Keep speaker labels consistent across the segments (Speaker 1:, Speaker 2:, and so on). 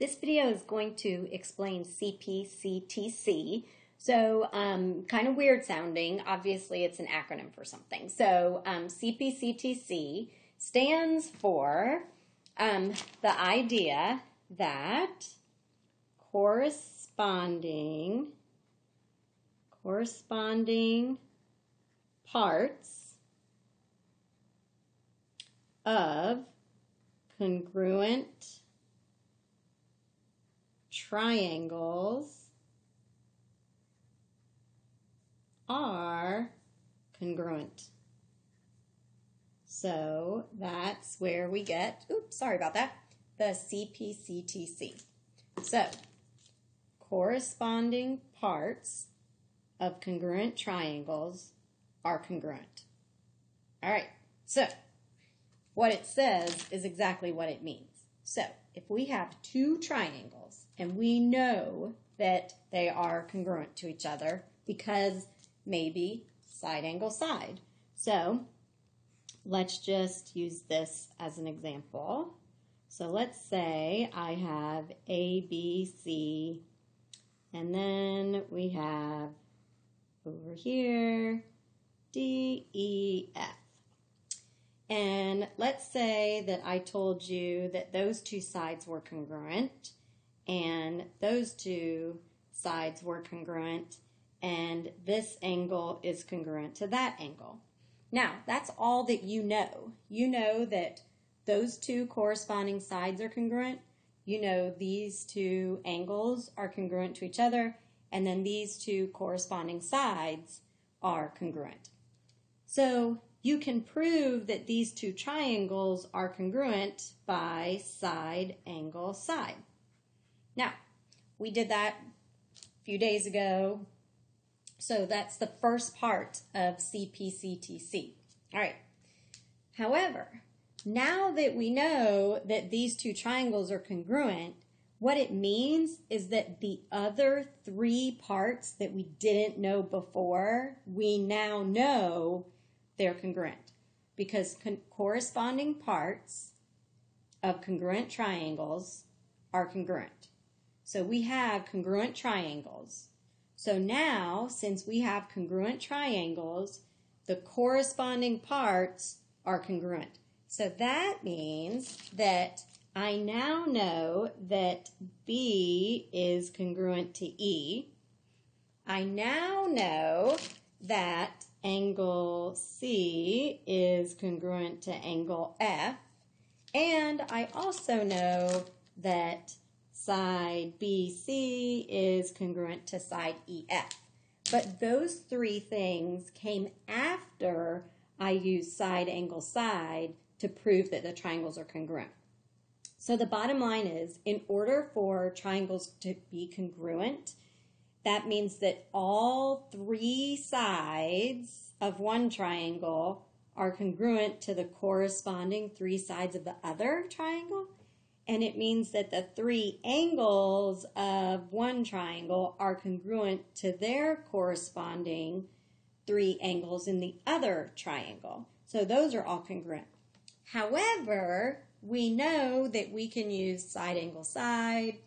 Speaker 1: This video is going to explain CPCTC. So, um, kind of weird sounding. Obviously, it's an acronym for something. So, um, CPCTC stands for um, the idea that corresponding corresponding parts of congruent triangles are congruent. So that's where we get, oops, sorry about that, the CPCTC. So corresponding parts of congruent triangles are congruent. All right, so what it says is exactly what it means. So if we have two triangles and we know that they are congruent to each other because maybe side angle side. So let's just use this as an example. So let's say I have A, B, C, and then we have over here D, E, F. And let's say that I told you that those two sides were congruent and those two sides were congruent and this angle is congruent to that angle. Now, that's all that you know. You know that those two corresponding sides are congruent. You know these two angles are congruent to each other, and then these two corresponding sides are congruent. So you can prove that these two triangles are congruent by side angle side. Now, we did that a few days ago. So that's the first part of CPCTC. All right. However, now that we know that these two triangles are congruent, what it means is that the other three parts that we didn't know before, we now know they're congruent because con corresponding parts of congruent triangles are congruent. So we have congruent triangles. So now, since we have congruent triangles, the corresponding parts are congruent. So that means that I now know that B is congruent to E. I now know that angle C is congruent to angle F. And I also know that side BC is congruent to side EF. But those three things came after I used side angle side to prove that the triangles are congruent. So the bottom line is, in order for triangles to be congruent, that means that all three sides of one triangle are congruent to the corresponding three sides of the other triangle. And it means that the three angles of one triangle are congruent to their corresponding three angles in the other triangle. So those are all congruent. However, we know that we can use side angle side,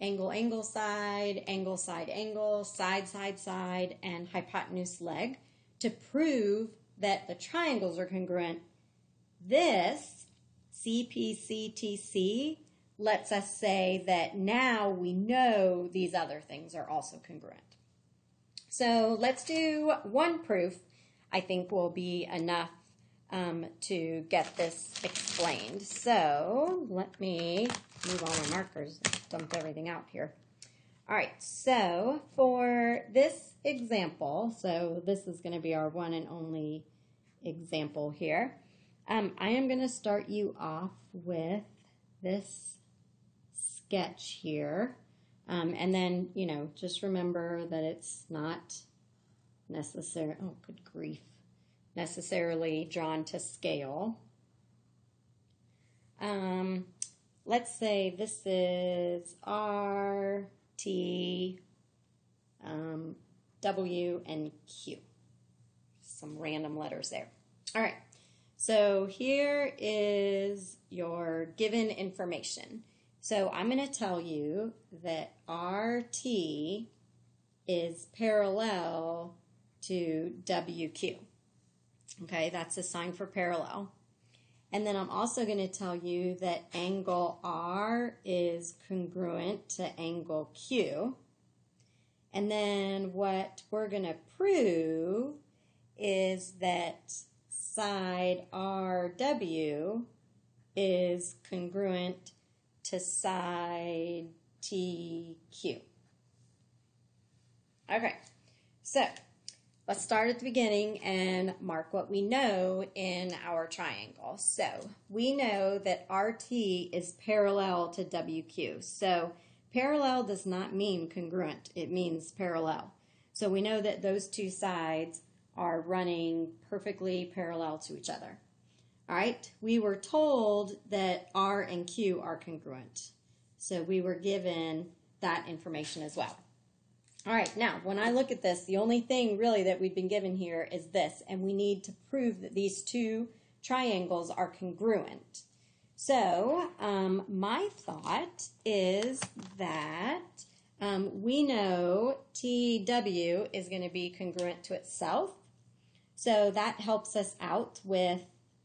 Speaker 1: angle, angle, side, angle, side, angle, side, side, side, and hypotenuse leg to prove that the triangles are congruent. This CPCTC lets us say that now we know these other things are also congruent. So let's do one proof I think will be enough um, to get this explained. So let me move all my markers, dumped everything out here. All right, so for this example, so this is going to be our one and only example here. Um, I am going to start you off with this sketch here. Um, and then, you know, just remember that it's not necessary. Oh, good grief necessarily drawn to scale. Um, let's say this is R, T, um, W, and Q. Some random letters there. All right, so here is your given information. So I'm going to tell you that RT is parallel to WQ. Okay, that's a sign for parallel. And then I'm also going to tell you that angle R is congruent to angle Q. And then what we're going to prove is that side RW is congruent to side TQ. Okay, so let's start at the beginning and mark what we know in our triangle. So we know that RT is parallel to WQ. So parallel does not mean congruent, it means parallel. So we know that those two sides are running perfectly parallel to each other. All right, we were told that R and Q are congruent. So we were given that information as well. All right, now when I look at this, the only thing really that we've been given here is this, and we need to prove that these two triangles are congruent. So um, my thought is that um, we know TW is going to be congruent to itself. So that helps us out with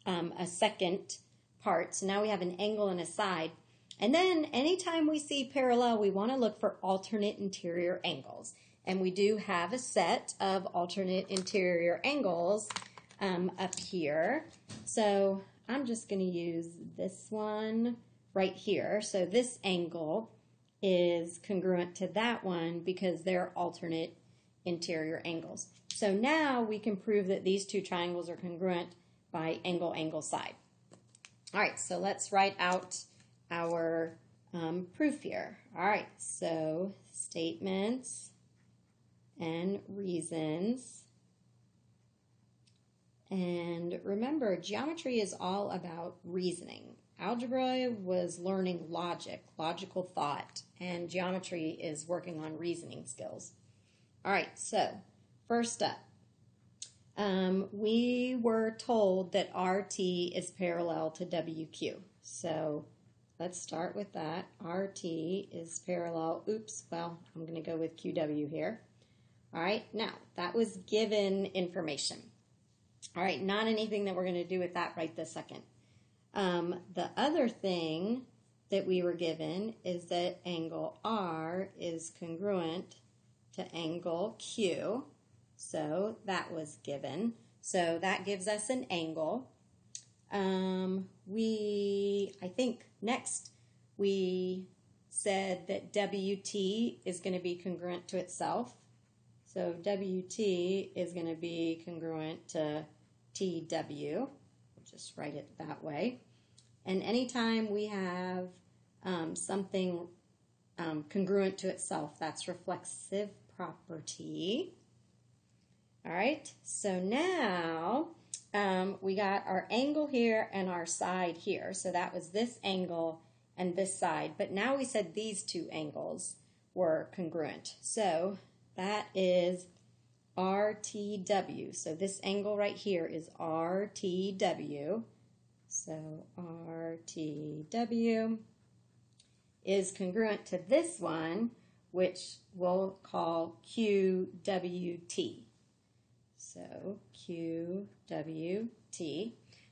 Speaker 1: um, a second part. So now we have an angle and a side. And then anytime we see parallel, we want to look for alternate interior angles. And we do have a set of alternate interior angles um, up here. So I'm just going to use this one right here. So this angle is congruent to that one because they're alternate interior angles. So now we can prove that these two triangles are congruent by angle, angle, side. All right, so let's write out our um, proof here. All right, so statements and reasons. And remember, geometry is all about reasoning. Algebra was learning logic, logical thought, and geometry is working on reasoning skills. All right, so first up, um, we were told that RT is parallel to WQ. So let's start with that. RT is parallel, oops, well, I'm going to go with QW here. All right, now that was given information. All right, not anything that we're going to do with that right this second. Um, the other thing that we were given is that angle R is congruent to angle Q. So that was given. So that gives us an angle. Um, we, I think next we said that WT is going to be congruent to itself. So WT is going to be congruent to TW. just write it that way. And anytime we have um, something um, congruent to itself, that's reflexive property. All right, so now um, we got our angle here and our side here. So that was this angle and this side. But now we said these two angles were congruent. So that is RTW. So this angle right here is RTW. So RTW is congruent to this one, which we'll call QWT. So QWT.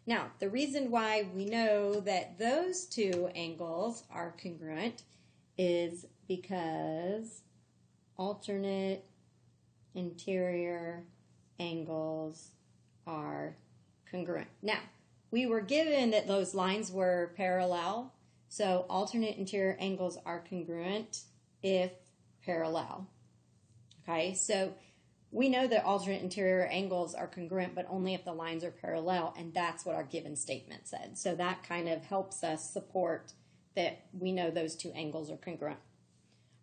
Speaker 1: Now, the reason why we know that those two angles are congruent is because alternate interior angles are congruent. Now, we were given that those lines were parallel, so alternate interior angles are congruent if parallel. Okay, so we know that alternate interior angles are congruent, but only if the lines are parallel, and that's what our given statement said. So that kind of helps us support that we know those two angles are congruent.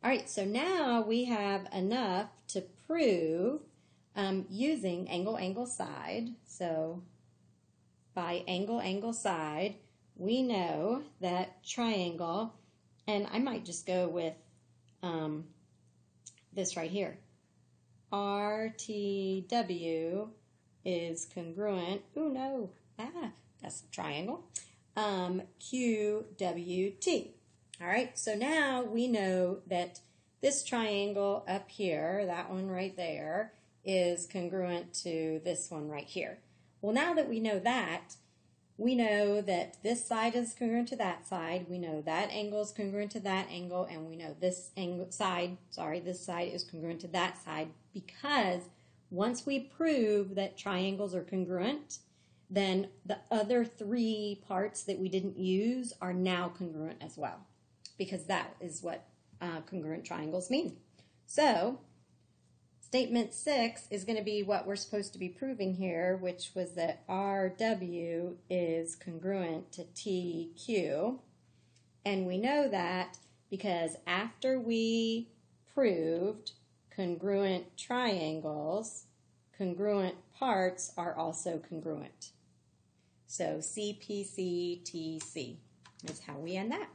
Speaker 1: All right, so now we have enough to prove um, using angle, angle, side. So by angle, angle, side, we know that triangle, and I might just go with um, this right here. RTW is congruent. Oh no, ah, that's a triangle. Um, QWT. All right, so now we know that this triangle up here, that one right there, is congruent to this one right here. Well, now that we know that, we know that this side is congruent to that side. We know that angle is congruent to that angle, and we know this angle, side, sorry, this side is congruent to that side because once we prove that triangles are congruent, then the other three parts that we didn't use are now congruent as well because that is what uh, congruent triangles mean. So Statement six is going to be what we're supposed to be proving here, which was that RW is congruent to TQ. And we know that because after we proved congruent triangles, congruent parts are also congruent. So CPCTC is how we end that.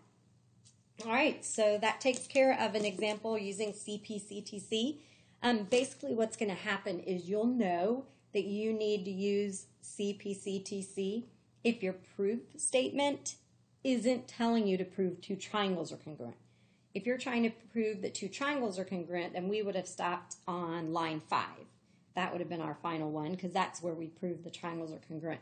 Speaker 1: All right, so that takes care of an example using CPCTC. Um, basically, what's going to happen is you'll know that you need to use CPCTC if your proof statement isn't telling you to prove two triangles are congruent. If you're trying to prove that two triangles are congruent, then we would have stopped on line five. That would have been our final one because that's where we proved the triangles are congruent.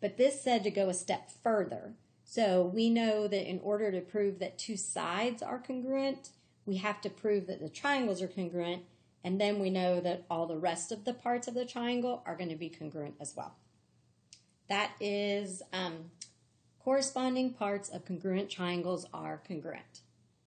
Speaker 1: But this said to go a step further. So we know that in order to prove that two sides are congruent, we have to prove that the triangles are congruent and then we know that all the rest of the parts of the triangle are going to be congruent as well. That is um, corresponding parts of congruent triangles are congruent.